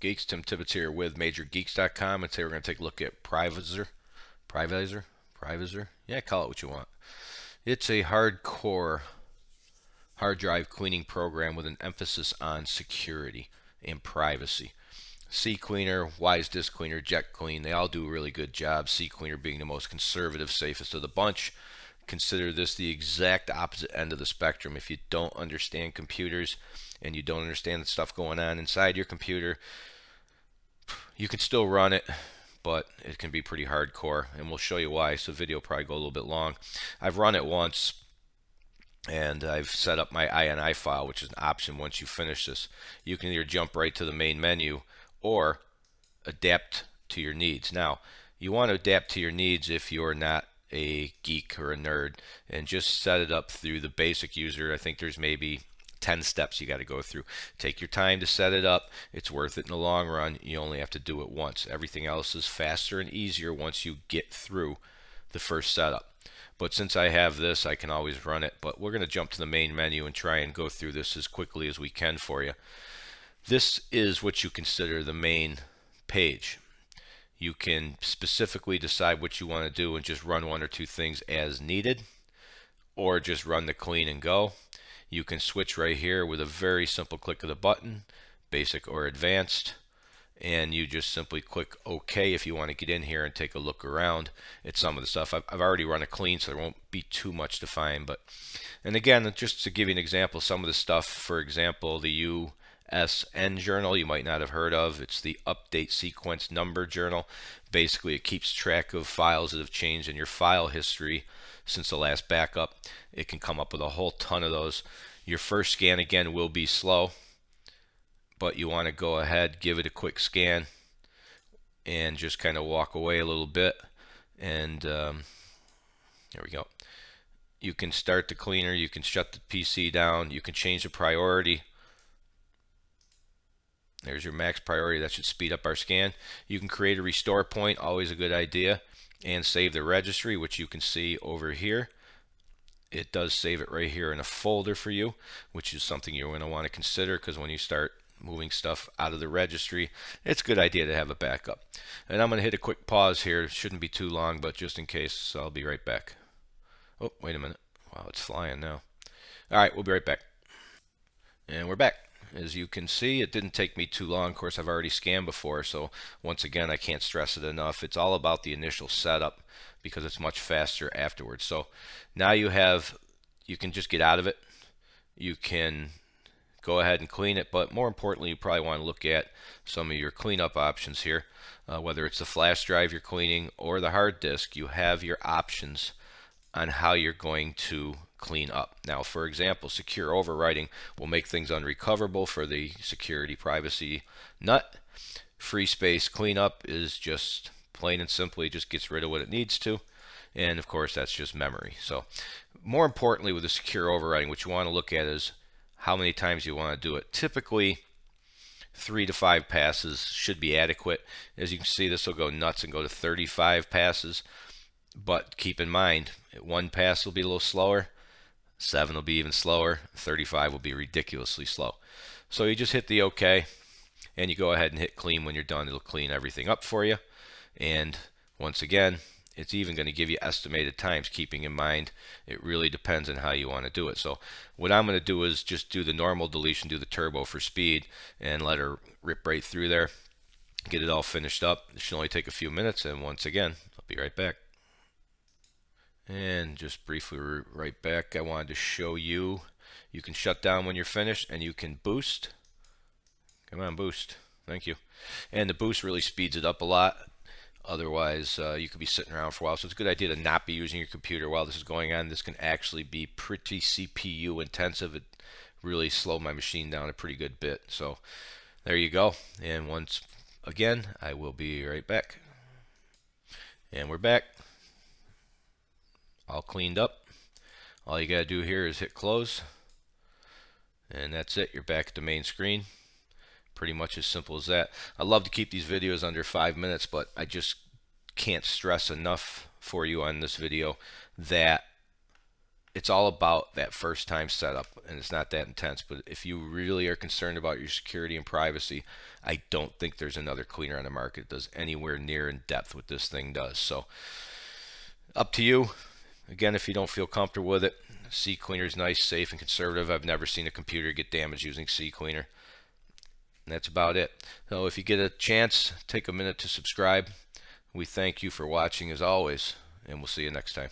Geeks. Tim Tibbetts here with MajorGeeks.com, and today we're going to take a look at PrivaZer. PrivaZer? PrivaZer? Yeah, call it what you want. It's a hardcore hard drive cleaning program with an emphasis on security and privacy. CCleaner, Wise Disk Cleaner, Jet Clean, they all do a really good job. CCleaner being the most conservative, safest of the bunch. Consider this the exact opposite end of the spectrum. If you don't understand computers and you don't understand the stuff going on inside your computer, you can still run it, but it can be pretty hardcore, and we'll show you why. So video probably go a little bit long. I've run it once, and I've set up my INI file, which is an option once you finish this. You can either jump right to the main menu or adapt to your needs. Now, you want to adapt to your needs if you're not a geek or a nerd and just set it up through the basic user. I think there's maybe 10 steps you got to go through. Take your time to set it up. It's worth it in the long run. You only have to do it once. Everything else is faster and easier once you get through the first setup. But since I have this, I can always run it. But we're going to jump to the main menu and try and go through this as quickly as we can for you. This is what you consider the main page. You can specifically decide what you want to do and just run one or two things as needed or just run the clean and go. You can switch right here with a very simple click of the button, basic or advanced, and you just simply click OK if you want to get in here and take a look around at some of the stuff. I've, I've already run a clean, so there won't be too much to find. But and again, just to give you an example, some of the stuff, for example, the USN journal you might not have heard of. It's the update sequence number journal. Basically, it keeps track of files that have changed in your file history since the last backup. It can come up with a whole ton of those. Your first scan again will be slow, but you want to go ahead, give it a quick scan, and just kind of walk away a little bit. And um, there we go. You can start the cleaner, you can shut the PC down, you can change the priority. There's your max priority. That should speed up our scan. You can create a restore point, always a good idea and save the registry, which you can see over here. It does save it right here in a folder for you, which is something you're going to want to consider because when you start moving stuff out of the registry, it's a good idea to have a backup. And I'm going to hit a quick pause here. It shouldn't be too long, but just in case, I'll be right back. Oh, wait a minute. Wow, it's flying now. All right, we'll be right back. And we're back. As you can see, it didn't take me too long. Of course, I've already scanned before, so once again, I can't stress it enough. It's all about the initial setup because it's much faster afterwards. So now you have, you can just get out of it. You can go ahead and clean it, but more importantly, you probably want to look at some of your cleanup options here. Uh, whether it's the flash drive you're cleaning or the hard disk, you have your options on how you're going to clean up. Now, for example, secure overwriting will make things unrecoverable for the security privacy nut. Free space cleanup is just plain and simply just gets rid of what it needs to. And of course, that's just memory. So more importantly with the secure overwriting, what you want to look at is how many times you want to do it. Typically, three to five passes should be adequate. As you can see, this will go nuts and go to 35 passes. But keep in mind, one pass will be a little slower. 7 will be even slower. 35 will be ridiculously slow. So you just hit the OK and you go ahead and hit clean when you're done. It'll clean everything up for you. And once again, it's even going to give you estimated times, keeping in mind it really depends on how you want to do it. So what I'm going to do is just do the normal deletion, do the turbo for speed, and let her rip right through there. Get it all finished up. It should only take a few minutes, and once again, I'll be right back. And just briefly right back, I wanted to show you, you can shut down when you're finished and you can boost. Come on, boost. Thank you. And the boost really speeds it up a lot. Otherwise, uh, you could be sitting around for a while. So it's a good idea to not be using your computer while this is going on. This can actually be pretty CPU intensive. It really slowed my machine down a pretty good bit. So there you go. And once again, I will be right back. And we're back all cleaned up. All you got to do here is hit close. And that's it. You're back at the main screen. Pretty much as simple as that. I love to keep these videos under five minutes, but I just can't stress enough for you on this video that it's all about that first time setup and it's not that intense but if you really are concerned about your security and privacy I don't think there's another cleaner on the market that does anywhere near in depth what this thing does so up to you again if you don't feel comfortable with it CCleaner is nice safe and conservative. I've never seen a computer get damaged using CCleaner and that's about it. So if you get a chance take a minute to subscribe. We thank you for watching as always and we'll see you next time